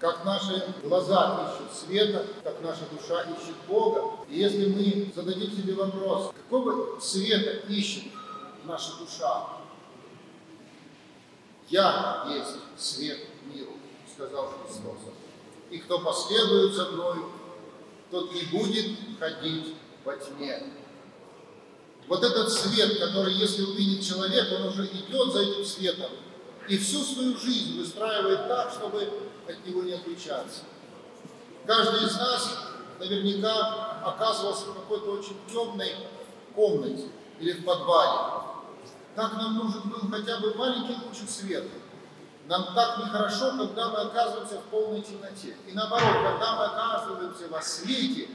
как наши глаза ищут света, как наша душа ищет Бога. И если мы зададим себе вопрос, какого света ищет наша душа? Я есть свет миру, сказал Христос. И кто последует за мною, тот не будет ходить во тьме. Вот этот свет, который, если увидит человек, он уже идет за этим светом и всю свою жизнь выстраивает так, чтобы от него не отличаться. Каждый из нас наверняка оказывался в какой-то очень темной комнате или в подвале. Так нам нужен был хотя бы маленький лучик света. Нам так нехорошо, когда мы оказываемся в полной темноте. И наоборот, когда мы оказываемся во свете,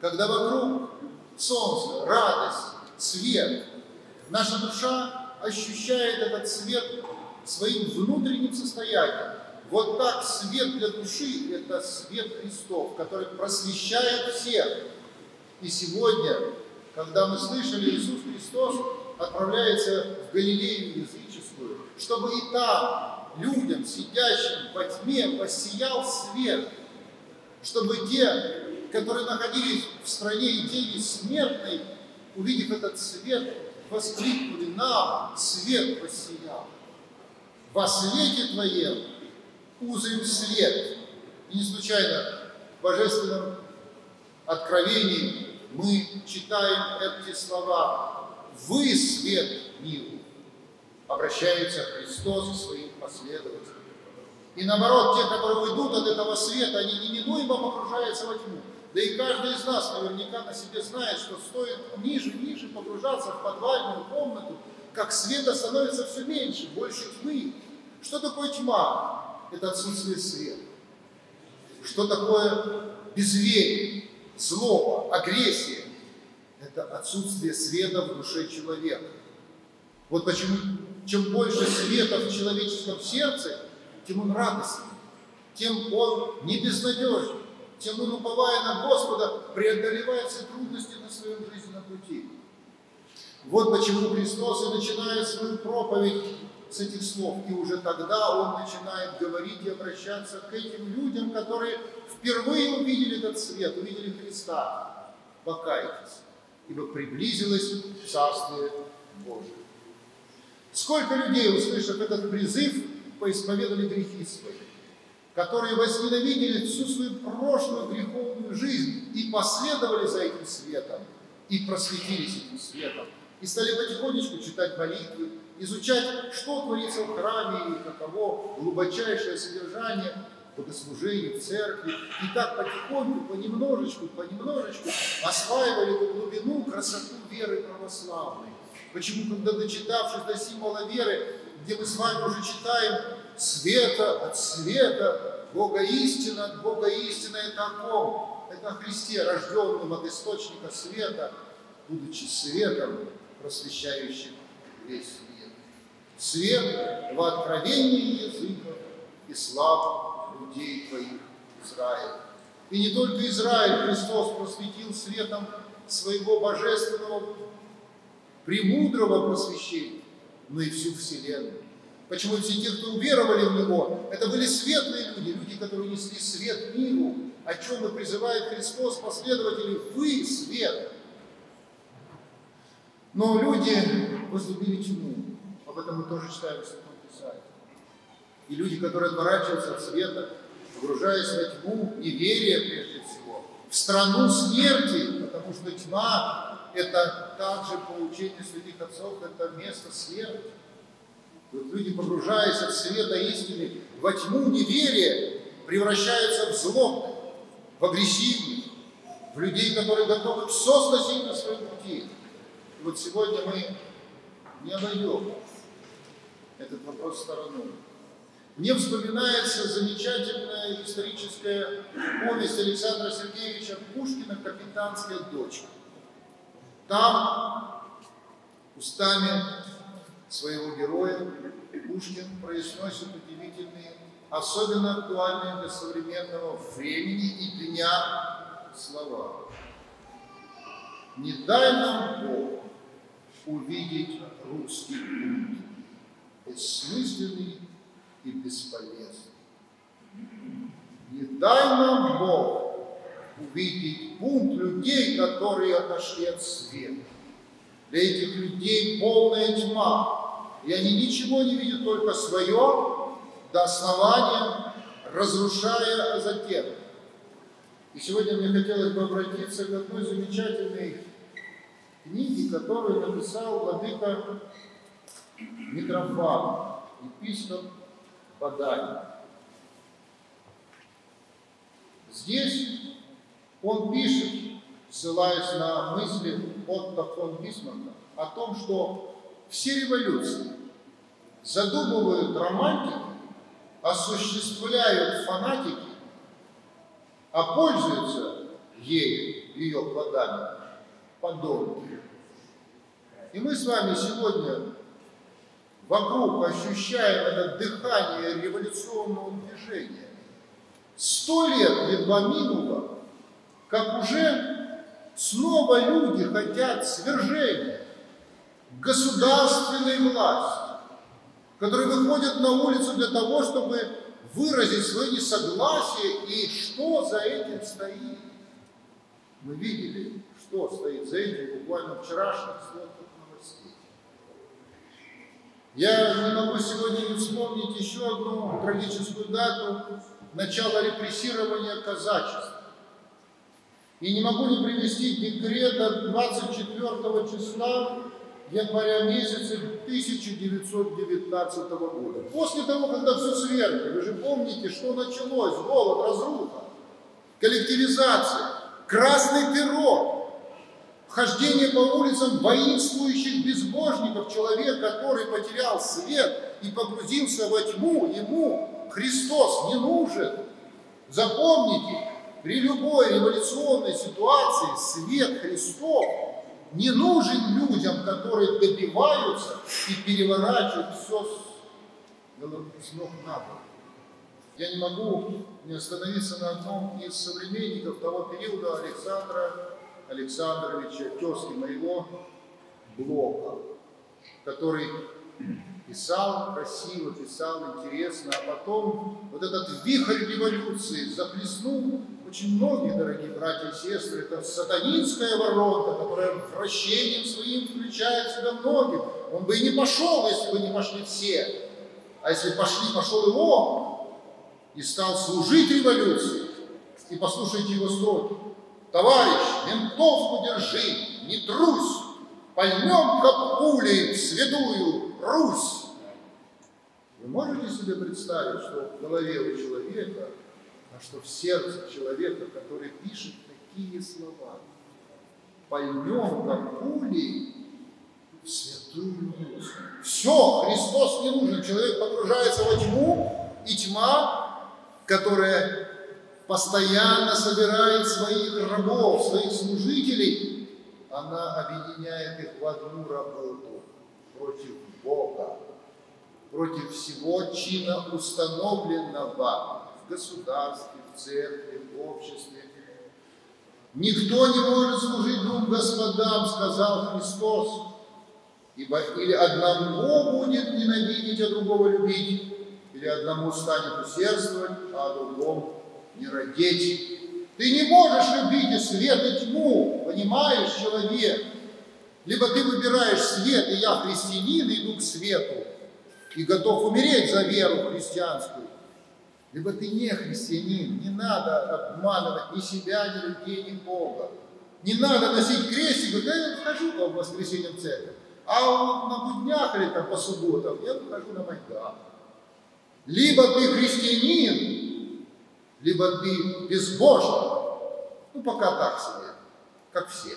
когда вокруг солнце, радость, свет, наша душа ощущает этот свет своим внутренним состоянием. Вот так свет для души – это свет Христов, который просвещает всех. И сегодня, когда мы слышали, Иисус Христос отправляется в Галилею языческую, чтобы и там людям, сидящим во тьме, посиял свет, чтобы те, которые находились в стране идеи смертной, увидев этот свет, воскликнули нам, свет воссиял. Во свете Твоем узрим свет. И не случайно в Божественном Откровении мы читаем эти слова. Вы свет миру. Обращается Христос к своим последователям. И наоборот, те, которые уйдут от этого света, они неминуемо погружаются во тьму. Да и каждый из нас наверняка на себе знает, что стоит ниже, ниже погружаться в подвальную комнату, как света становится все меньше, больше тьмы. Что такое тьма? Это отсутствие света. Что такое безверие, злоба, агрессия? Это отсутствие света в душе человека. Вот почему, чем больше света в человеческом сердце, тем он радостный, тем он не безнадежен, тем он, уповая на Господа, преодолевает все трудности на своем жизненном пути. Вот почему Христос и начинает свою проповедь с этих слов. И уже тогда Он начинает говорить и обращаться к этим людям, которые впервые увидели этот свет, увидели Христа. Покайтесь, ибо приблизилось Царствие Божие. Сколько людей, услышав этот призыв, поисповедали грехи свои которые возненавидели всю свою прошлую греховную жизнь и последовали за этим светом, и просветились этим светом, и стали потихонечку читать молитвы, изучать, что творится в храме и каково глубочайшее содержание богослужений в церкви. И так потихоньку, понемножечку, понемножечку осваивали эту глубину, красоту веры православной. Почему, когда дочитавшись до символа веры, где мы с вами уже читаем света от света, Бога истина от Бога истина. Это о ком? Это о Христе, рожденном от источника света, будучи светом, просвещающим весь мир. Свет в откровении языков и славу людей твоих, Израиль. И не только Израиль Христос просветил светом своего божественного, премудрого просвещения, но и всю Вселенную. Почему все те, кто уверовали в Него, это были светлые люди, люди, которые несли свет миру, о чем и призывает Христос, последователи, вы свет. Но люди возлюбили тьму, об этом мы тоже в Святом Писании. И люди, которые отворачиваются от света, погружаясь во тьму, неверие прежде всего, в страну смерти, потому что тьма – это также по учению святых отцов, это место смерти. Вот люди, погружаясь от света истины во тьму неверия, превращаются в злобных, в агрессивных, в людей, которые готовы все сносить на своем пути. И вот сегодня мы не обойдем этот вопрос стороной. Мне вспоминается замечательная историческая повесть Александра Сергеевича Пушкина «Капитанская дочка». Там устами своего героя Пушкин произносит удивительные, особенно актуальные для современного времени и дня слова. Не дай нам Бог увидеть русский бунт, бессмысленный и бесполезный. дай нам Бог увидеть бунт людей, которые отошли от света. Для этих людей полная тьма, и они ничего не видят, только свое до основания, разрушая а затем. И сегодня мне хотелось бы обратиться к одной замечательной книге, которую написал владыка Митрофан, епископ Бадани. Здесь он пишет, ссылаясь на мысли Отто фон Бисмарка, о том, что все революции задумывают романтики, осуществляют фанатики, а пользуются ею, ее плодами, подобные. И мы с вами сегодня вокруг ощущаем это дыхание революционного движения. Сто лет едва минуло, как уже снова люди хотят свержения государственной власти, которые выходят на улицу для того, чтобы выразить свое несогласие и что за этим стоит. Мы видели, что стоит за этим буквально вчерашних новостей. Я не могу сегодня не вспомнить еще одну трагическую дату начала репрессирования казачества. И не могу не привести декрет от 24 числа января месяца 1919 года. После того, когда все свергли, вы же помните, что началось, голод, разруха, коллективизация, красный террор, хождение по улицам воинствующих безбожников, человек, который потерял свет и погрузился во тьму, ему Христос не нужен. Запомните, при любой революционной ситуации свет Христов не нужен людям, которые добиваются и переворачивают все с, с ног на голову. Я не могу не остановиться на одном из современников того периода Александра Александровича, тезки моего, Блока, который писал красиво, писал интересно, а потом вот этот вихрь революции захлестнул очень многие, дорогие братья и сестры, это сатанинская воронка, которая вращением своим включает в себя многих. Он бы и не пошел, если бы не пошли все. А если пошли, пошел и он, и стал служить революции. И послушайте его строки. Товарищ, ментовку держи, не трусь, пальнем, как пулей, в святую Русь. Вы можете себе представить, что в голове у человека а что в сердце человека, который пишет такие слова, поймем, как пули, в святую Русь. Все, Христос не нужен. Человек погружается во тьму, и тьма, которая постоянно собирает своих рабов, своих служителей, она объединяет их в одну работу против Бога, против всего чина установленного в государстве, в церкви, в обществе. Никто не может служить двум господам, сказал Христос, ибо или одному будет ненавидеть, а другого любить, или одному станет усердствовать, а другому не родить. Ты не можешь любить и свет, и тьму, понимаешь, человек? Либо ты выбираешь свет, и я христианин, иду к свету, и готов умереть за веру христианскую, либо ты не христианин, не надо обманывать ни себя, ни людей, ни Бога. Не надо носить крестик, говорить, да я вхожу по воскресеньям в церковь. А на буднях или там по субботам я выхожу на Майдан. Либо ты христианин, либо ты безбожный. Ну, пока так себе, как все.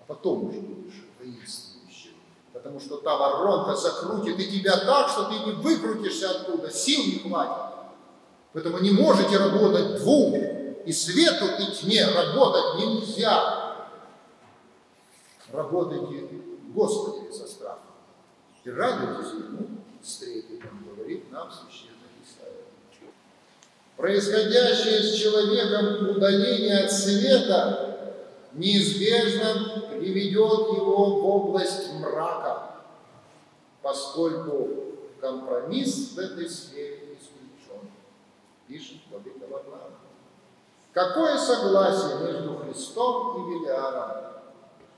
А потом уже будешь воинствующим. Потому что та воронка закрутит и тебя так, что ты не выкрутишься оттуда, сил не хватит. Поэтому не можете работать двум, и свету, и тьме работать нельзя. Работайте Господи со страхом. И радуйтесь Ему с трепетом, говорит нам Священное Писание. Происходящее с человеком удаление от света неизбежно приведет его в область мрака, поскольку компромисс в этой сфере пишет Владыка Варнава. Какое согласие между Христом и Велиаром?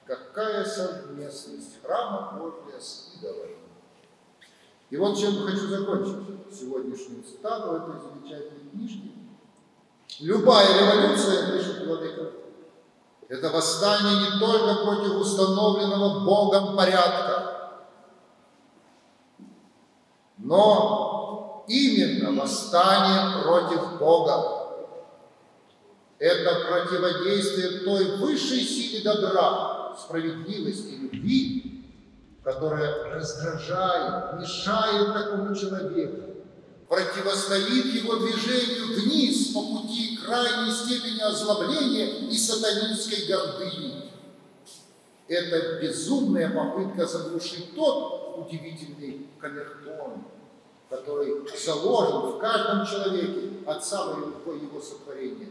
Какая совместность храма Божия с идолами? И вот чем хочу закончить сегодняшнюю цитату этой замечательной книжке. Любая революция, пишет Владыка, это восстание не только против установленного Богом порядка, но именно восстание против Бога. Это противодействие той высшей силе добра, справедливости, любви, которая раздражает, мешает такому человеку, противостоит его движению вниз по пути крайней степени озлобления и сатанинской гордыни. Это безумная попытка заглушить тот удивительный камертон, который заложен в каждом человеке от самого его сотворения,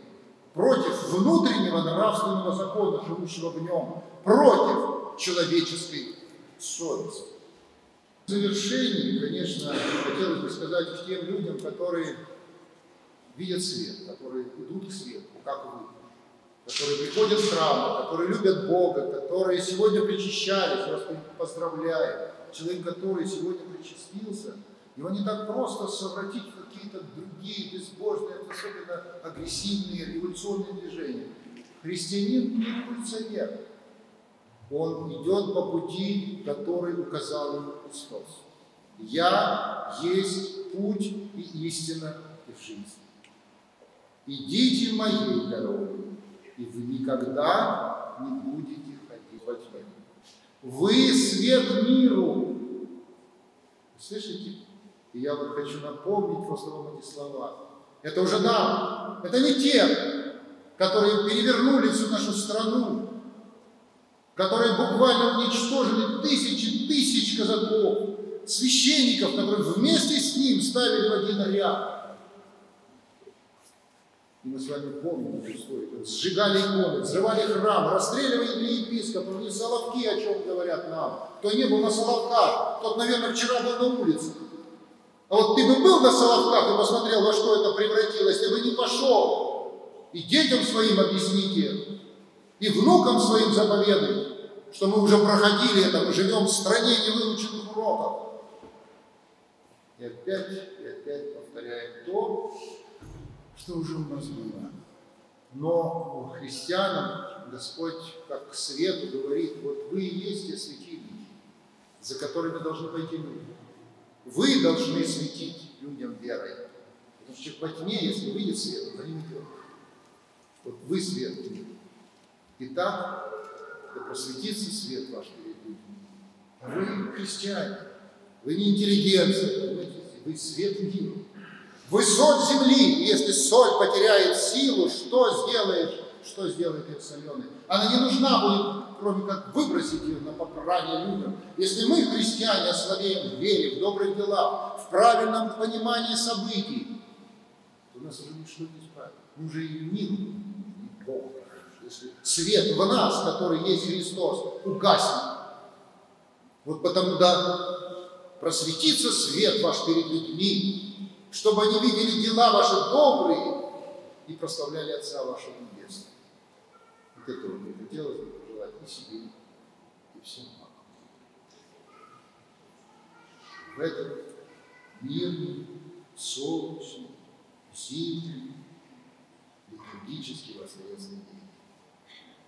против внутреннего нравственного закона, живущего в нем, против человеческой совести. В завершении, конечно, хотелось бы сказать тем людям, которые видят свет, которые идут к свету, как вы, которые приходят в храм, которые любят Бога, которые сегодня причащались, вас поздравляю, человек, который сегодня причастился, его не так просто совратить в какие-то другие безбожные, особенно агрессивные революционные движения. Христианин не революционер, он идет по пути, который указал ему Христос. Я есть путь и истина и в жизни. Идите моей дорогой, и вы никогда не будете ходить во тьме. Вы свет миру. Слышите? И я вот хочу напомнить просто вам эти слова. Это уже нам. Это не те, которые перевернули всю нашу страну, которые буквально уничтожили тысячи тысяч казаков, священников, которые вместе с ним ставили в один ряд. И мы с вами помним эту историю. Сжигали иконы, взрывали храм, расстреливали епископов, не соловки, о чем говорят нам. Кто не был на соловках, тот, наверное, вчера был на улице. А вот ты бы был на соловках и посмотрел, во что это превратилось, ты бы не пошел. И детям своим объясните, и внукам своим заповедуй, что мы уже проходили это, мы живем в стране невыученных уроков. И опять, и опять повторяем то, что уже у нас было. Но христианам Господь, как к свету, говорит, вот вы и есть те за которыми должны пойти люди. Вы должны светить людям верой. Потому что во тьме, если выйдет свет, за ним идет. Вот вы свет. Итак, да просветится свет ваш перед людьми. Вы христиане, вы не интеллигенция, вы свет мира. Вы соль земли, если соль потеряет силу, что сделаешь, что сделает ее соленой? Она не нужна будет, кроме как выбросить ее на попрание людям. Если мы, христиане, ослабеем в вере, в добрых делах, в правильном понимании событий, то нас уже ничто не исправит. Мы уже и мир, и Бог свет в нас, который есть Христос, угаснет. Вот потому да просветится свет ваш перед людьми, чтобы они видели дела ваши добрые и прославляли Отца вашего Небесного. Вот этого мне хотелось бы пожелать и себе, и всем вам. В этот мирный, солнечный, зимний, литургический воскресный день.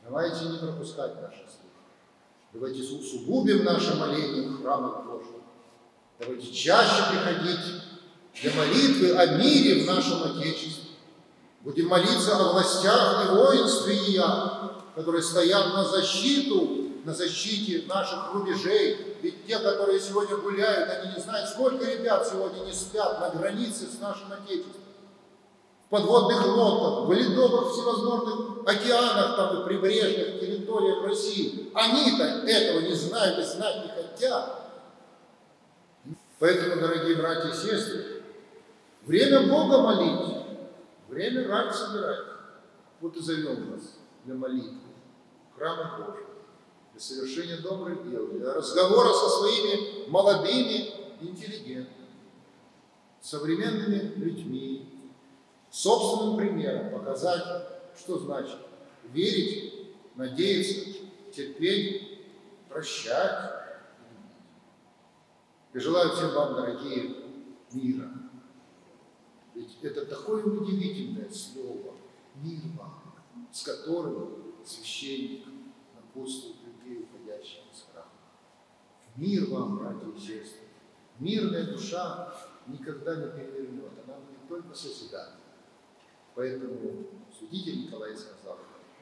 Давайте не пропускать наши службы. Давайте усугубим наше моление в храмах Божьих. Давайте чаще приходить для молитвы о мире в нашем Отечестве. Будем молиться о властях и воинстве ия, которые стоят на защиту, на защите наших рубежей. Ведь те, которые сегодня гуляют, они не знают, сколько ребят сегодня не спят на границе с нашим Отечеством подводных лодках, в ледовых всевозможных океанах, там и прибрежных территориях России. Они-то этого не знают и знать не хотят. Поэтому, дорогие братья и сестры, время Бога молить, время рак собирать. Вот и зовем вас для молитвы, храма Божьего, для совершения добрых дел, для разговора со своими молодыми, интеллигентными, современными людьми, собственным примером показать, что значит верить, надеяться, терпеть, прощать. И желаю всем вам, дорогие, мира. Ведь это такое удивительное слово «мир вам», с которым священник напутствует людей, уходящих из храма. Мир вам, братья и сестры. Мирная душа никогда не перевернет, она будет только созидать. Поэтому святитель Николай сказал,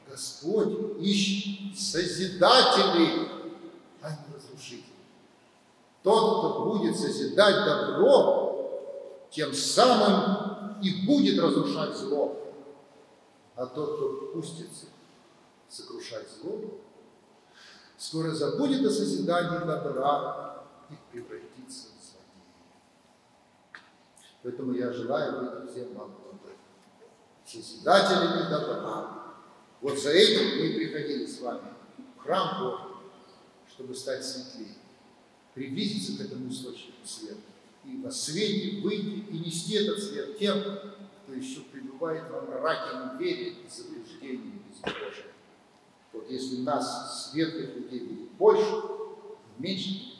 Господь ищет созидателей, а не разрушителей. Тот, кто будет созидать добро, тем самым и будет разрушать зло. А тот, кто пустится сокрушать зло, скоро забудет о созидании добра и превратится в злодея. Поэтому я желаю быть всем вам созидателями добра. Вот за этим мы приходили с вами в храм Божий, чтобы стать светлее, приблизиться к этому источнику света, и во свете выйти и нести этот свет тем, кто еще пребывает во мраке неверия и заблуждения безбожия. Вот если нас, светлых людей, будет больше, меньше